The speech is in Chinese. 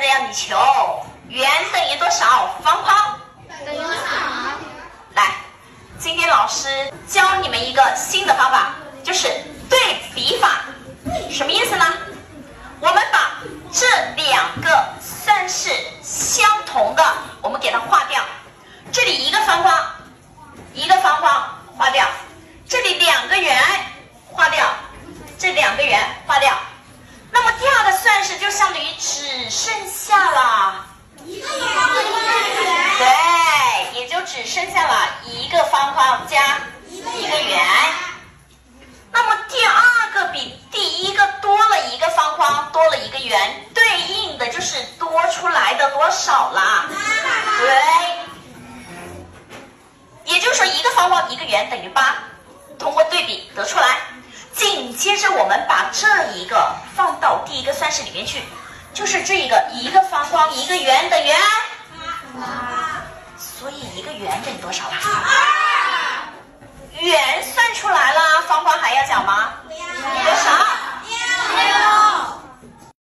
让你求圆等于多少，方框等于多少？来，今天老师教你们一个新的方法，就是对比法。什么意思呢？我们把这两个算式相同的，我们给它划掉。这里一个方框，一个方框划掉。这里两个圆划掉，这两个圆划掉。那么第二个算式就相当于只剩下了一个圆。对，也就只剩下了一个方框加一个圆。那么第二个比第一个多了一个方框，多了一个圆，对应的就是多出来的多少啦？对，也就是说一个方框一个圆等于八，通过对比得出来。紧接着我们把这一个放到第一个算式里面去，就是这一个一个方框一个圆等于圆等于多少二？圆算出来了，方框还要讲吗？